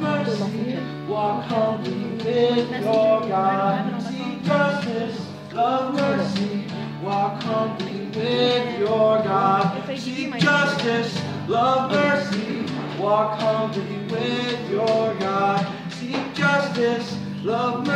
mercy, walk humbly with your God. Seek justice, love mercy, walk humbly with your God. Seek justice, love mercy, walk humbly with your God. Seek justice, love